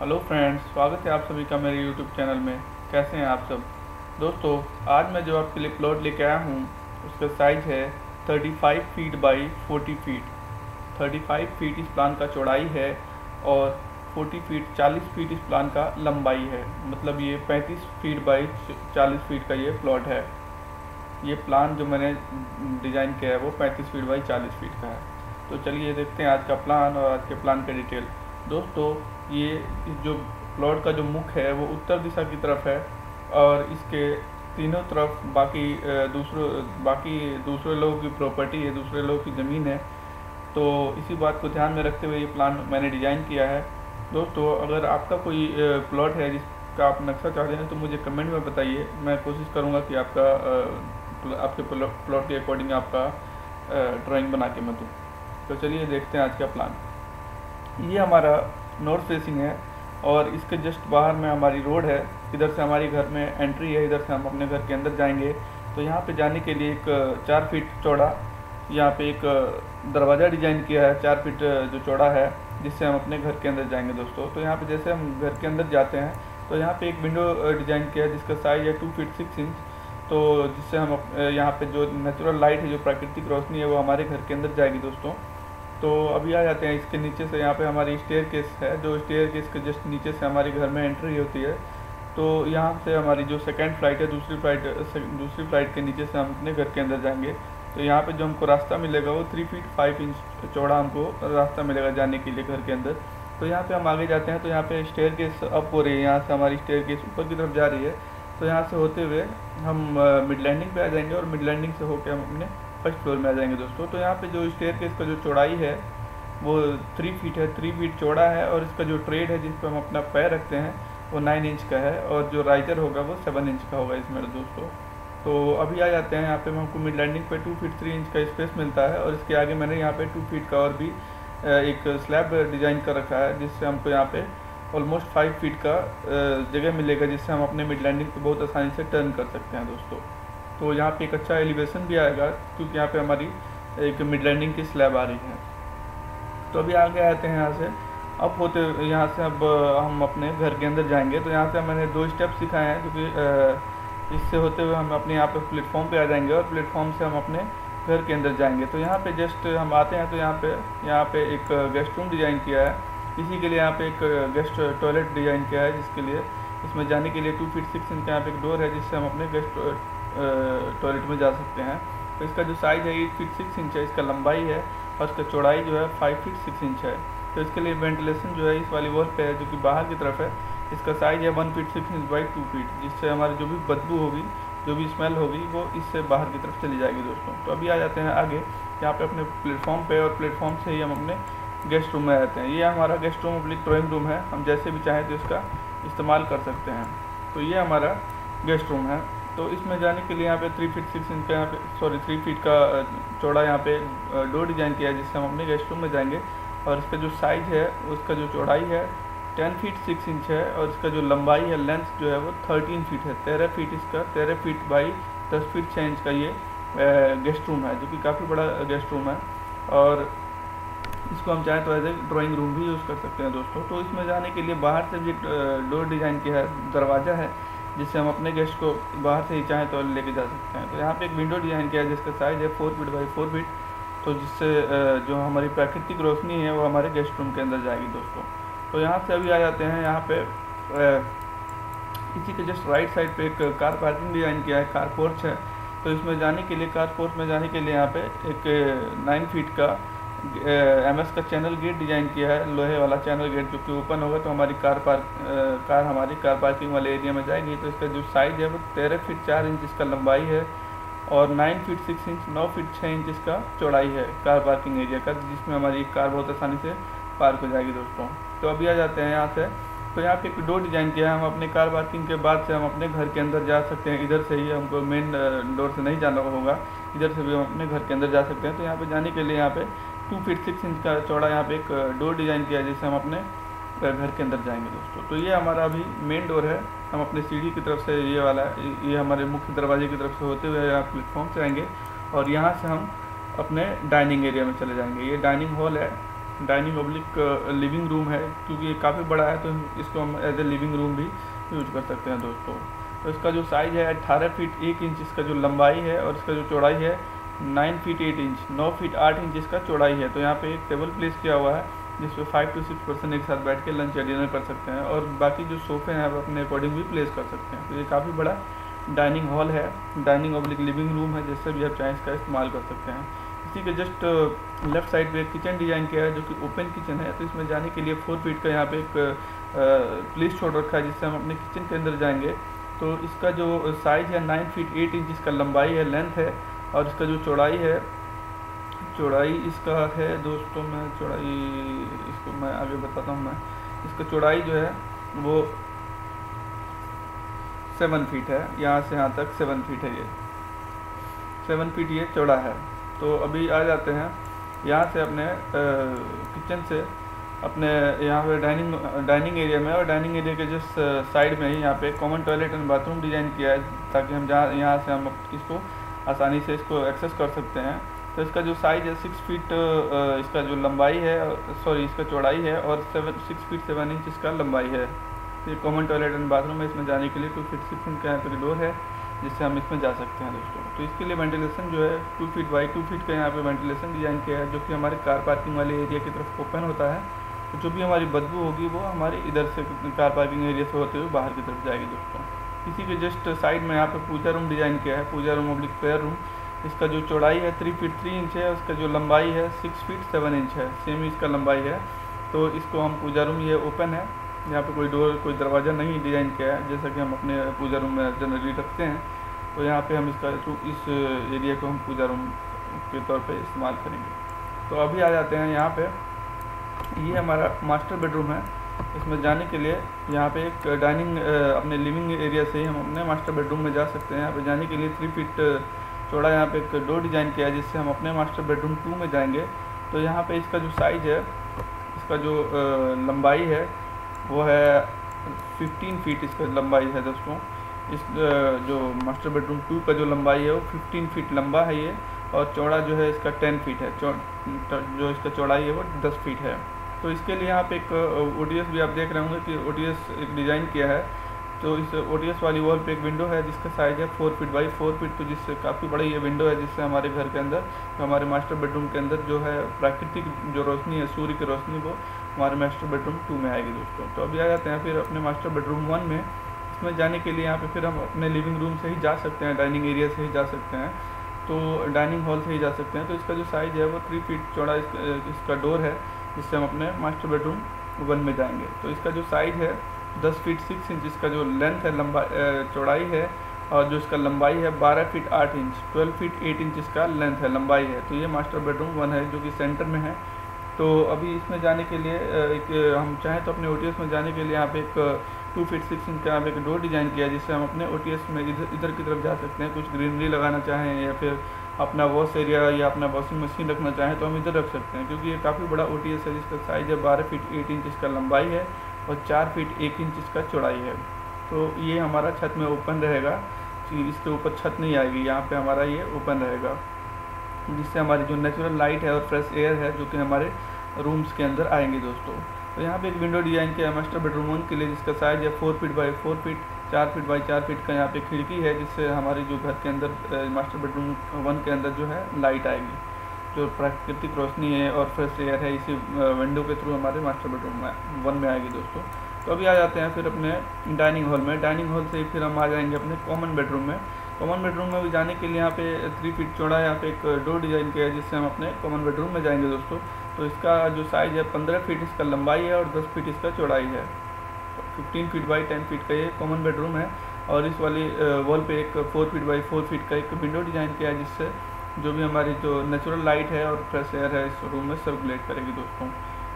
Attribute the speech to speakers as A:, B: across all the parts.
A: Hello friends, स्वागत है आप सभी का मेरे यूट्यूब चैनल में। कैसे हैं आप सब? दोस्तों, आज मैं जो आपके लिए प्लॉट लेके आया हूँ, उसका साइज़ है 35 फीट बाई 40 फीट 35 फीट इस प्लान का चौड़ाई है और 40 फीट 40 फीट इस प्लान का लंबाई है। मतलब ये 35 फीट बाई 40 फीट का ये प्लॉट है। ये प्लान जो मैंने डिज़ाइन किया है, वो 35 फीट बाई 40 फीट का है। तो चलिए देखते हैं आज का प्लान और आज के प्लान का डिटेल दोस्तों ये जो प्लॉट का जो मुख है, वो उत्तर दिशा की तरफ़ है और इसके तीनों तरफ़ बाकी दूसरों, बाकी दूसरे लोगों की प्रॉपर्टी है, दूसरे लोगों की ज़मीन है। तो इसी बात को ध्यान में रखते हुए ये प्लान मैंने डिज़ाइन किया है। दोस्तों, अगर आपका कोई प्लॉट है जिसका आप नक्शा चाहते हैं तो मुझे कमेंट में बताइए। मैं कोशिश करूँगा कि आपका आपके प्लॉट के अकॉर्डिंग आपका ड्राइंग बना के मैं दूँ। तो चलिए देखते हैं आज का प्लान ये हमारा नॉर्थ फेसिंग है और इसके जस्ट बाहर में हमारी रोड है, इधर से हमारी घर में एंट्री है, इधर से हम अपने घर के अंदर जाएँगे। तो यहाँ पे जाने के लिए एक चार फीट चौड़ा, यहाँ पे एक दरवाज़ा डिज़ाइन किया है, चार फीट जो चौड़ा है, जिससे हम अपने घर के अंदर जाएँगे दोस्तों। तो यहाँ पे जैसे हम घर के अंदर जाते हैं तो यहाँ पे एक विंडो डिज़ाइन किया है, जिसका साइज़ है टू फीट सिक्स इंच तो जिससे हम यहाँ पे जो नेचुरल लाइट है, जो प्राकृतिक रोशनी है, वो हमारे घर के अंदर जाएगी दोस्तों। तो अभी आ जाते हैं, इसके नीचे से यहाँ पे हमारी स्टेयर केस है, जो स्टेयर केस के जस्ट नीचे से हमारे घर में एंट्री होती है। तो यहाँ से हमारी जो सेकेंड फ़्लाइट है, दूसरी फ़्लाइट दूसरी फ़्लाइट के नीचे से हम अपने घर के अंदर जाएँगे। तो यहाँ पे जो हमको रास्ता मिलेगा, वो थ्री फीट फाइव इंच चौड़ा हमको रास्ता मिलेगा जाने के लिए घर के अंदर। तो यहाँ पे हम आगे जाते हैं तो यहाँ पे स्टेयर केस अप हो रही है, यहाँ से हमारी स्टेयर केस ऊपर की तरफ़ जा रही है। तो यहाँ से होते हुए हम मिड लैंडिंग पे आ जाएँगे और मिड लैंडिंग से होकर हम अपने फ़र्स्ट फ्लोर में आ जाएँगे दोस्तों। तो यहाँ पे जो स्टेयर का जो चौड़ाई है, वो थ्री फीट है थ्री फीट चौड़ा है और इसका जो ट्रेड है, जिस पर हम अपना पैर रखते हैं, वो नाइन इंच का है और जो राइजर होगा, वो सेवन इंच का होगा इसमें दोस्तों। तो अभी आ जाते हैं, यहाँ पे हमको मिड लैंडिंग पे टू फीट थ्री इंच का स्पेस मिलता है और इसके आगे मैंने यहाँ पे टू फीट का और भी एक स्लैब डिज़ाइन कर रखा है, जिससे हमको यहाँ पे ऑलमोस्ट फाइव फीट का जगह मिलेगा, जिससे हम अपने मिड लैंडिंग पे बहुत आसानी से टर्न कर सकते हैं दोस्तों। तो यहाँ पे एक अच्छा एलिवेशन भी आएगा, क्योंकि यहाँ पे हमारी एक मिड लैंडिंग की स्लैब आ रही है। तो अभी आगे आते हैं यहाँ से। अब होते, यहाँ से अब हम अपने घर के अंदर जाएँगे। तो यहाँ से मैंने दो स्टेप सिखाए हैं, क्योंकि इससे होते हुए हम अपने यहाँ पे प्लेटफॉर्म पे आ जाएँगे और प्लेटफॉर्म से हम अपने घर के अंदर जाएँगे। तो यहाँ पे जस्ट हम आते हैं तो यहाँ पे यहाँ पे एक गेस्ट रूम डिज़ाइन किया है। इसी के लिए यहाँ पे एक गेस्ट टॉयलेट डिज़ाइन किया है, जिसके लिए, इसमें जाने के लिए टू फीट सिक्स इंच यहाँ पे एक डोर है, जिससे हम अपने गेस्ट टॉयलेट में जा सकते हैं। तो इसका जो साइज़ है एट फीट सिक्स इंच है। इसका लंबाई है और इसका चौड़ाई जो है फाइव फीट सिक्स इंच है। तो इसके लिए वेंटिलेशन जो है, इस वाली वॉल पे है, जो कि बाहर की तरफ़ है। इसका साइज़ है one feet six inch by two feet जिससे हमारी जो भी बदबू होगी, जो भी स्मेल होगी, वो इससे बाहर की तरफ़ चली जाएगी दोस्तों। तो अभी आ जाते हैं आगे। यहाँ पे अपने प्लेटफॉर्म पे और प्लेटफॉर्म से ही हम अपने गेस्ट रूम में रहते हैं। ये हमारा गेस्ट रूम अपनी ड्रॉइंग रूम है। हम जैसे भी चाहें तो इसका इस्तेमाल कर सकते हैं। तो ये हमारा गेस्ट रूम है। तो इसमें जाने के लिए यहाँ पे थ्री फीट सिक्स इंच का यहाँ पे सॉरी थ्री फीट का चौड़ा यहाँ पे डोर डिज़ाइन किया है, जिससे हम अपने गेस्ट रूम में जाएँगे। और इसका जो साइज़ है, उसका जो चौड़ाई है टेन फीट सिक्स इंच है, और इसका जो लंबाई है लेंथ जो है, वो थर्टीन फीट है। तेरह फीट इसका, तेरह फीट बाई दस फीट छः इंच का ये गेस्ट रूम है, जो कि काफ़ी बड़ा गेस्ट रूम है। और इसको हम चाहें तो एज ए ड्राइंग रूम भी यूज़ कर सकते हैं दोस्तों। तो इसमें जाने के लिए बाहर से भी डोर डिज़ाइन किया है, दरवाज़ा है। जिससे हम अपने गेस्ट को बाहर से ही चाहें तो लेके जा सकते हैं। तो यहाँ पे एक विंडो डिज़ाइन किया है जिसका साइज़ है four feet by four feet तो जिससे जो हमारी प्राकृतिक रोशनी है वो हमारे गेस्ट रूम के अंदर जाएगी दोस्तों। तो यहाँ से अभी आ जाते हैं, यहाँ पे इसी के जस्ट राइट साइड पे एक कार पार्किंग डिज़ाइन किया है कार पोर्च है। तो इसमें जाने के लिए कार पोर्च में जाने के लिए यहाँ पे एक नाइन फीट का एम एस का चैनल गेट डिज़ाइन किया है, लोहे वाला चैनल गेट जो कि ओपन होगा तो हमारी कार पार्क कार हमारी कार पार्किंग वाले एरिया में जाएगी। तो इसका जो साइज़ है वो तेरह फीट चार इंच इसका लंबाई है और नाइन फीट सिक्स इंच नौ फीट छः इंच इसका चौड़ाई है कार पार्किंग एरिया का, जिसमें हमारी कार बहुत आसानी से पार्क हो जाएगी दोस्तों। तो अभी आ जाते हैं यहाँ से। तो यहाँ पे एक डोर डिज़ाइन किया है। हम अपने कार पार्किंग के बाद से हम अपने घर के अंदर जा सकते हैं। इधर से ही हमको मेन डोर से नहीं जाना होगा। इधर से भी हम अपने घर के अंदर जा सकते हैं। तो यहाँ पे जाने के लिए यहाँ पे टू फीट सिक्स इंच का चौड़ा यहाँ पे एक डोर डिज़ाइन किया जिससे हम अपने घर के अंदर जाएँगे दोस्तों। तो ये हमारा अभी मेन डोर है। हम अपने सीढ़ी की तरफ़ से ये वाला, ये हमारे मुख्य दरवाजे की तरफ़ से होते हुए यहाँ प्लेटफॉर्म से आएँगे और यहाँ से हम अपने डाइनिंग एरिया में चले जाएँगे। ये डाइनिंग हॉल है। डाइनिंग ऑब्लिक लिविंग रूम है, क्योंकि ये काफ़ी बड़ा है तो इसको हम एज ए लिविंग रूम भी यूज़ कर सकते हैं दोस्तों। तो इसका जो साइज़ है अट्ठारह फीट एक इंच इसका जो लंबाई है और इसका जो चौड़ाई है नाइन फीट एट इंच, नौ फीट आठ इंच इसका चौड़ाई है तो यहाँ पे एक टेबल प्लेस किया हुआ है, जिसपे फाइव टू सिक्स परसेंट एक साथ बैठ के लंच या डिनर कर सकते हैं, और बाकी जो सोफे हैं आप अपने अकॉर्डिंग भी प्लेस कर सकते हैं। तो ये काफ़ी बड़ा डाइनिंग हॉल है, डाइनिंग ऑब्लिक लिविंग रूम है, जिससे भी आप चाहें इसका इस्तेमाल कर सकते हैं। इसी के जस्ट लेफ़्ट साइड पे एक किचन डिज़ाइन किया है, जो कि ओपन किचन है तो इसमें जाने के लिए फोर फीट का यहाँ पे एक प्लेस छोड़ रखा है, जिससे हम अपने किचन के अंदर जाएँगे। तो इसका जो साइज़ है, नाइन फीट एट इंच इसका लंबाई है, लेंथ है और इसका जो चौड़ाई है, चौड़ाई इसका है दोस्तों मैं चौड़ाई इसको मैं आगे बताता हूँ मैं। इसका चौड़ाई जो है वो सेवन फीट है, यहाँ से यहाँ तक सेवन फीट है ये। सेवन फीट ये चौड़ा है। तो अभी आ जाते हैं, यहाँ से अपने किचन से अपने यहाँ पे डाइनिंग डाइनिंग एरिया में और डाइनिंग एरिया के जिस साइड में ही यहाँ पे common toilet and bathroom design किया है, ताकि हम जहाँ, यहाँ से हम इसको आसानी से इसको एक्सेस कर सकते हैं। तो इसका जो साइज़ है सिक्स फीट इसका जो लंबाई है सॉरी इसका चौड़ाई है और seven six feet seven inch इसका लंबाई है। ये कॉमन टॉयलेट एंड बाथरूम है। इसमें जाने के लिए टू फीट सिक्स इंच का यहाँ पर डोर है, जिससे हम इसमें जा सकते हैं दोस्तों। तो इसके लिए वेंटिलेशन जो है two feet by two feet का यहाँ पे वेंटिलेशन डिज़ाइन किया है, जो कि हमारे कार पार्किंग वाले एरिया की तरफ़ ओपन होता है। तो जो भी हमारी बदबू होगी, वो हमारे इधर से कार पार्किंग एरिया से होते हुए बाहर की तरफ़ जाएगी दोस्तों। इसी के जस्ट साइड में यहाँ पे पूजा रूम डिज़ाइन किया है, पूजा रूम ऑब्लिक प्रेयर रूम इसका जो चौड़ाई है थ्री फीट थ्री इंच है, उसका जो लंबाई है सिक्स फीट सेवन इंच है सेम इसका लंबाई है। तो इसको हम पूजा रूम ये ओपन है। यहाँ पे कोई डोर कोई दरवाज़ा नहीं डिज़ाइन किया है, जैसा कि हम अपने पूजा रूम में जनरली रखते हैं। तो यहाँ पे हम इसका इस एरिया को हम पूजा रूम के तौर पे इस्तेमाल करेंगे। तो अभी आ जाते हैं यहाँ पे। ये हमारा मास्टर बेडरूम है। इसमें जाने के लिए यहाँ पे एक डाइनिंग अपने लिविंग एरिया से ही हम अपने मास्टर बेडरूम में जा सकते हैं। यहाँ पे जाने के लिए थ्री फीट चौड़ा यहाँ पे एक डोर डिज़ाइन किया है, जिससे हम अपने मास्टर बेडरूम टू में जाएँगे। तो यहाँ पे इसका जो साइज़ है, इसका जो लंबाई है, वो है 15 फीट इसका लंबाई है दोस्तों। इस जो मास्टर बेडरूम टू का जो लंबाई है, वो 15 फीट लंबा है ये, और चौड़ा जो है इसका टेन फीट है। जो इसका चौड़ाई है, वो 10 फीट है। तो इसके लिए यहाँ पे एक ओ भी आप देख रहे होंगे कि ओ एक डिज़ाइन किया है। तो इस ओ वाली वॉल पे एक विंडो है जिसका साइज़ है four feet by four feet तो जिससे काफ़ी बड़ी ये विंडो है जिससे हमारे घर के अंदर तो हमारे मास्टर बेडरूम के अंदर जो है प्राकृतिक जो रोशनी है, सूर्य की रोशनी, वो हमारे मास्टर बेडरूम टू में आएगी दोस्तों। तो अभी आ जाते हैं फिर अपने मास्टर बेडरूम वन में। इसमें जाने के लिए यहाँ पे फिर हम अपने लिविंग रूम से ही जा सकते हैं डाइनिंग एरिया से ही जा सकते हैं। तो डाइनिंग हॉल से ही जा सकते हैं। तो इसका जो साइज़ है वो थ्री फीट चौड़ा इसका डोर है। जिससे हम अपने मास्टर बेडरूम वन में जाएँगे। तो इसका जो साइज़ है, दस फीट सिक्स इंच इसका जो लेंथ है, लंबा चौड़ाई है, और जो इसका लंबाई है, बारह फीट आठ inch twelve feet eight inch इसका लेंथ है, लंबाई है। तो ये मास्टर बेडरूम वन है, जो कि सेंटर में है। तो अभी इसमें जाने के लिए एक, हम चाहें तो अपने ओ में जाने के लिए यहाँ पे एक टू फीट सिक्स इंच का यहाँ एक डोर डिज़ाइन किया है, जिससे हम अपने ओ में इधर इधर की तरफ़ जा सकते हैं। कुछ ग्रीनरी लगाना चाहें या फिर अपना वॉश एरिया या अपना वॉशिंग मशीन रखना चाहें तो हम इधर रख सकते हैं, क्योंकि ये काफ़ी बड़ा ओ है जिसका साइज़ है बारह फीट एट इंच इसका लंबाई है और चार फीट एक इंच इसका चौड़ाई है। तो ये हमारा छत में ओपन रहेगा इसके ऊपर छत नहीं आएगी, यहाँ पे हमारा ये ओपन रहेगा, जिससे हमारी जो नेचुरल लाइट है और फ्रेश एयर है जो कि हमारे रूम्स के अंदर आएँगे दोस्तों। तो यहाँ पे एक विंडो डिज़ाइन किया है मास्टर बेडरूम वन के लिए, जिसका साइज़ है four feet by four feet चार फीट बाई चार फीट का यहाँ पे खिड़की है, जिससे हमारी जो घर के अंदर मास्टर बेडरूम वन के अंदर जो है लाइट आएगी, जो प्राकृतिक रोशनी है और फ्रेश एयर है, इसी विंडो के थ्रू हमारे मास्टर बेडरूम में वन में आएगी दोस्तों। तो अभी आ जाते हैं फिर अपने डाइनिंग हॉल में। डाइनिंग हॉल से फिर हम आ जाएँगे अपने कॉमन बेडरूम में। कॉमन बेडरूम में भी जाने के लिए यहाँ पे थ्री फीट चौड़ा यहाँ पे एक डोर डिज़ाइन किया है, जिससे हम अपने कॉमन बेडरूम में जाएँगे दोस्तों। तो इसका जो साइज़ है पंद्रह फीट इसका लंबाई है और दस फीट इसका चौड़ाई है। Fifteen feet by ten feet का ये कॉमन बेडरूम है और इस वाली वॉल पे एक four feet by four feet का एक विंडो डिज़ाइन किया है जिससे जो भी हमारी जो नेचुरल लाइट है और फ्रेश एयर है इस रूम में सर्कुलेट करेगी दोस्तों।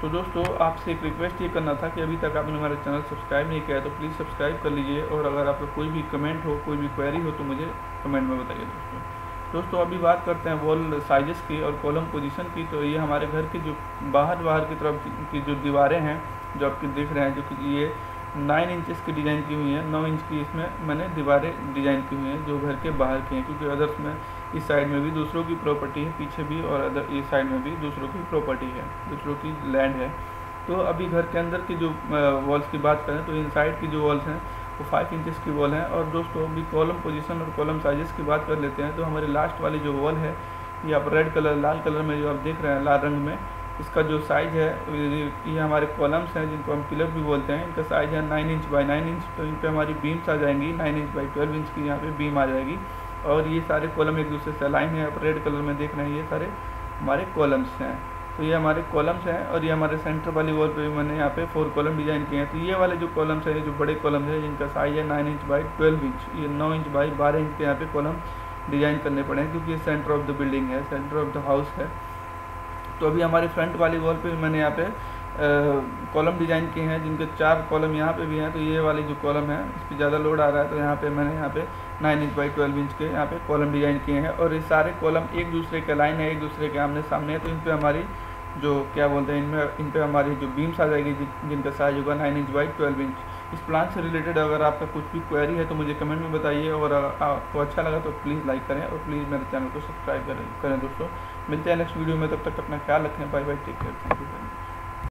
A: तो दोस्तों, आपसे एक रिक्वेस्ट ये करना था कि अभी तक आपने हमारा चैनल सब्सक्राइब नहीं किया है तो प्लीज़ सब्सक्राइब कर लीजिए और अगर आपका कोई भी कमेंट हो, कोई भी क्वेरी हो तो मुझे कमेंट में बताइए दोस्तों। दोस्तों, अभी बात करते हैं वॉल साइजेस की और कॉलम पोजीशन की। तो ये हमारे घर की जो बाहर बाहर की तरफ़ की जो दीवारें हैं, जो आपके देख रहे हैं, जो कि ये नाइन इंचज़ की डिज़ाइन की हुई हैं। नौ इंच की इसमें मैंने दीवारें डिज़ाइन की हुई हैं, जो घर के बाहर की हैं, क्योंकि अदर्स में इस साइड में भी दूसरों की प्रॉपर्टी है, पीछे भी और अदर इस साइड में भी दूसरों की प्रॉपर्टी है, दूसरों की लैंड है। तो अभी घर के अंदर की जो वॉल्स की बात करें तो इन साइड की जो वॉल्स हैं वो फाइव इंचज़ की वॉल है। और दोस्तों, अभी कॉलम पोजीशन और कॉलम साइजेस की बात कर लेते हैं तो हमारे लास्ट वाली जो वॉल है, ये आप रेड कलर लाल कलर में जो आप देख रहे हैं, लाल रंग में, इसका जो साइज़ है, ये हमारे कॉलम्स हैं, जिनको हम पिलर भी बोलते हैं। इनका साइज़ है nine inch by nine inch तो इन पर हमारी बीम्स आ जाएँगी। Nine inch by twelve inch की यहाँ पे बीम आ जाएगी। और ये सारे कॉलम एक दूसरे से अलाइन है। आप रेड कलर में देख रहे हैं, ये सारे हमारे कॉलम्स हैं। तो ये हमारे कॉलम्स हैं और ये हमारे सेंटर वाली वॉल पे भी मैंने यहाँ पे फोर कॉलम डिज़ाइन किए हैं। तो ये वाले जो कॉलम्स हैं जो बड़े कॉलम्स हैं जिनका साइज़ है nine inch by twelve inch ये नौ इंच बाई बारह इंच के यहाँ पे कॉलम डिज़ाइन करने पड़े हैं क्योंकि ये सेंटर ऑफ़ द बिल्डिंग है सेंटर ऑफ़ द हाउस है। तो अभी हमारे फ्रंट वाली वॉल पे मैंने यहाँ पे कॉलम डिज़ाइन किए हैं, जिनके चार कॉलम यहाँ पे भी हैं तो ये वाली जो कॉलम है, इस पर ज़्यादा लोड आ रहा है तो यहाँ पे मैंने यहाँ पे nine inch by twelve inch के यहाँ पे कॉलम डिज़ाइन किए हैं। और ये सारे कॉलम एक दूसरे के लाइन है, एक दूसरे के आमने सामने है तो इन पर हमारी जो क्या बोलते हैं, इनमें इन पर हमारी जो बीम्स आ जाएगी जिनका साइज़ होगा nine inch by twelve inch इस प्लान से रिलेटेड अगर आपका कुछ भी क्वेरी है तो मुझे कमेंट में बताइए और आपको अच्छा लगा तो प्लीज़ लाइक करें और प्लीज़ मेरे चैनल को सब्सक्राइब करें करें दोस्तों. मिलते हैं नेक्स्ट वीडियो में, तब तक अपना ख्याल रखें. Bye bye take care thank you